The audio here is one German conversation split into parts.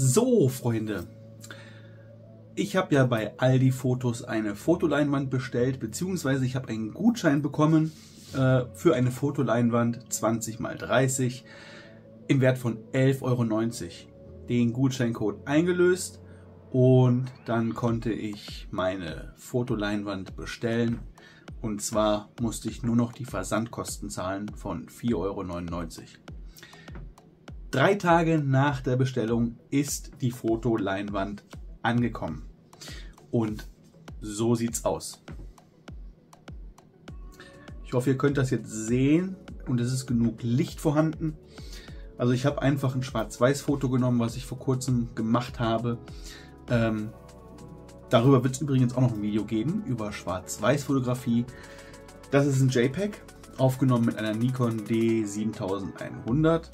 So, Freunde. Ich habe ja bei Aldi Fotos eine Fotoleinwand bestellt, beziehungsweise ich habe einen Gutschein bekommen äh, für eine Fotoleinwand 20 x 30 im Wert von 11,90 Euro. Den Gutscheincode eingelöst und dann konnte ich meine Fotoleinwand bestellen. Und zwar musste ich nur noch die Versandkosten zahlen von 4,99 Euro. Drei Tage nach der Bestellung ist die Fotoleinwand angekommen. Und so sieht's aus. Ich hoffe, ihr könnt das jetzt sehen und es ist genug Licht vorhanden. Also ich habe einfach ein Schwarz-Weiß-Foto genommen, was ich vor kurzem gemacht habe. Ähm, darüber wird es übrigens auch noch ein Video geben, über Schwarz-Weiß-Fotografie. Das ist ein JPEG, aufgenommen mit einer Nikon D7100.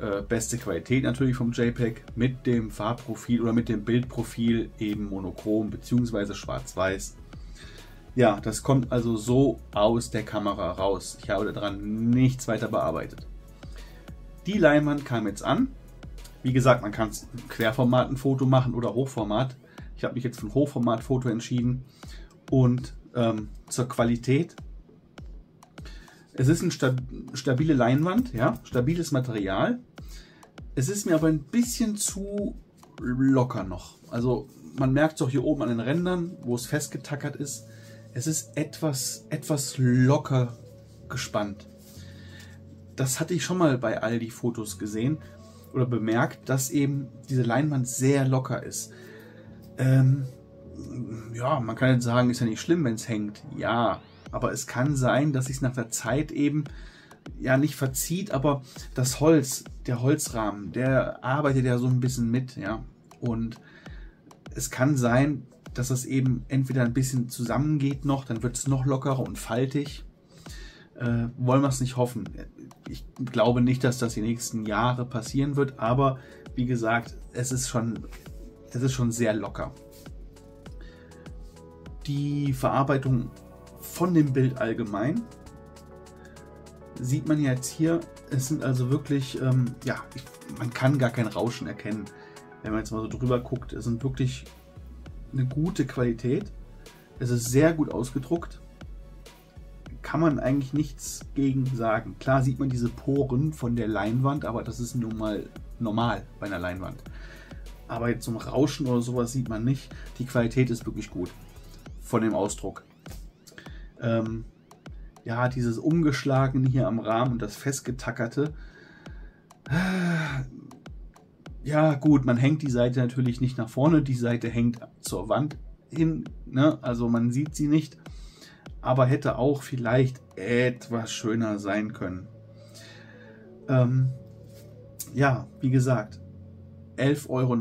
Äh, beste Qualität natürlich vom JPEG mit dem Farbprofil oder mit dem Bildprofil eben monochrom bzw. schwarz-weiß. Ja, das kommt also so aus der Kamera raus. Ich habe daran nichts weiter bearbeitet. Die Leinwand kam jetzt an. Wie gesagt, man kann es Querformat ein Foto machen oder Hochformat. Ich habe mich jetzt für ein Hochformat-Foto entschieden. Und ähm, zur Qualität es ist eine stabile Leinwand, ja, stabiles Material. Es ist mir aber ein bisschen zu locker noch. Also man merkt es auch hier oben an den Rändern, wo es festgetackert ist. Es ist etwas, etwas locker gespannt. Das hatte ich schon mal bei all die Fotos gesehen oder bemerkt, dass eben diese Leinwand sehr locker ist. Ähm, ja, man kann jetzt sagen, ist ja nicht schlimm, wenn es hängt. Ja, aber es kann sein, dass sich nach der Zeit eben ja nicht verzieht, aber das Holz, der Holzrahmen, der arbeitet ja so ein bisschen mit, ja. Und es kann sein, dass das eben entweder ein bisschen zusammengeht noch, dann wird es noch lockerer und faltig. Äh, wollen wir es nicht hoffen. Ich glaube nicht, dass das die nächsten Jahre passieren wird, aber wie gesagt, es ist schon, es ist schon sehr locker. Die Verarbeitung von dem Bild allgemein. Sieht man jetzt hier, es sind also wirklich, ähm, ja, ich, man kann gar kein Rauschen erkennen. Wenn man jetzt mal so drüber guckt, es sind wirklich eine gute Qualität. Es ist sehr gut ausgedruckt. Kann man eigentlich nichts gegen sagen. Klar sieht man diese Poren von der Leinwand, aber das ist nun mal normal bei einer Leinwand. Aber jetzt ein Rauschen oder sowas sieht man nicht. Die Qualität ist wirklich gut von dem Ausdruck ähm, ja, dieses Umgeschlagen hier am Rahmen und das Festgetackerte. Ja, gut, man hängt die Seite natürlich nicht nach vorne, die Seite hängt zur Wand hin, ne? also man sieht sie nicht, aber hätte auch vielleicht etwas schöner sein können. Ähm, ja, wie gesagt, 11,99 Euro,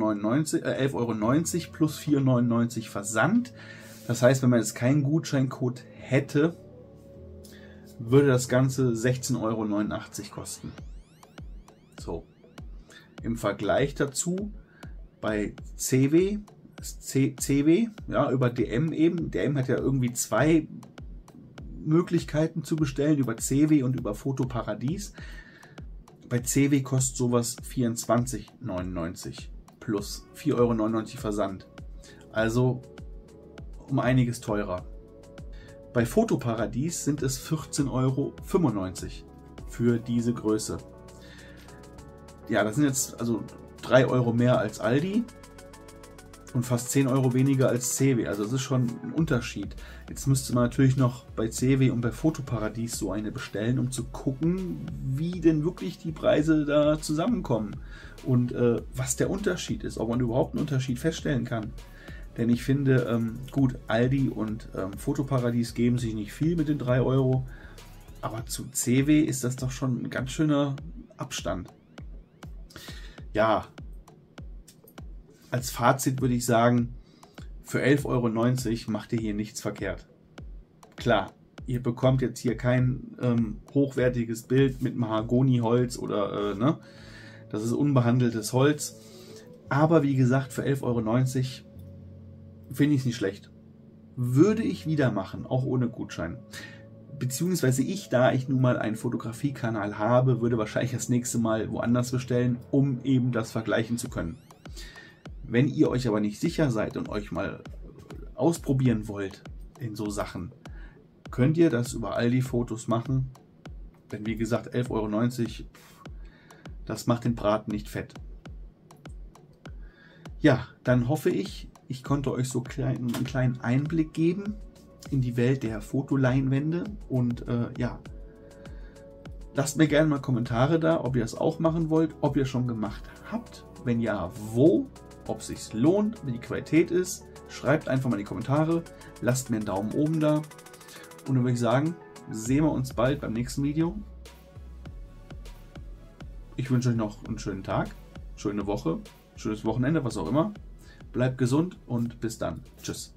äh, 11,90 Euro plus 4,99 Euro Versand. Das heißt, wenn man jetzt keinen Gutscheincode hätte, würde das Ganze 16,89 Euro kosten. So. Im Vergleich dazu bei CW, C, CW, ja, über DM eben. DM hat ja irgendwie zwei Möglichkeiten zu bestellen, über CW und über Fotoparadies. Bei CW kostet sowas 24,99 plus 4,99 Euro Versand. Also um einiges teurer. Bei Fotoparadies sind es 14,95 Euro für diese Größe. Ja, das sind jetzt also 3 Euro mehr als Aldi und fast 10 Euro weniger als CW. Also das ist schon ein Unterschied. Jetzt müsste man natürlich noch bei CW und bei Fotoparadies so eine bestellen, um zu gucken, wie denn wirklich die Preise da zusammenkommen und äh, was der Unterschied ist, ob man überhaupt einen Unterschied feststellen kann. Denn ich finde, ähm, gut, Aldi und ähm, Fotoparadies geben sich nicht viel mit den 3 Euro. Aber zu CW ist das doch schon ein ganz schöner Abstand. Ja, als Fazit würde ich sagen, für 11,90 Euro macht ihr hier nichts verkehrt. Klar, ihr bekommt jetzt hier kein ähm, hochwertiges Bild mit Mahagoniholz oder, äh, ne? Das ist unbehandeltes Holz. Aber wie gesagt, für 11,90 Euro finde ich es nicht schlecht. Würde ich wieder machen, auch ohne Gutschein. Beziehungsweise ich, da ich nun mal einen Fotografiekanal habe, würde wahrscheinlich das nächste Mal woanders bestellen, um eben das vergleichen zu können. Wenn ihr euch aber nicht sicher seid und euch mal ausprobieren wollt in so Sachen, könnt ihr das über all die Fotos machen. Denn wie gesagt, 11,90 Euro, das macht den Braten nicht fett. Ja, dann hoffe ich, ich konnte euch so klein, einen kleinen Einblick geben in die Welt der Fotoleinwände. Und äh, ja, lasst mir gerne mal Kommentare da, ob ihr das auch machen wollt, ob ihr schon gemacht habt. Wenn ja, wo, ob es sich lohnt, wie die Qualität ist. Schreibt einfach mal in die Kommentare, lasst mir einen Daumen oben da. Und dann würde ich sagen, sehen wir uns bald beim nächsten Video. Ich wünsche euch noch einen schönen Tag, schöne Woche, schönes Wochenende, was auch immer. Bleibt gesund und bis dann. Tschüss.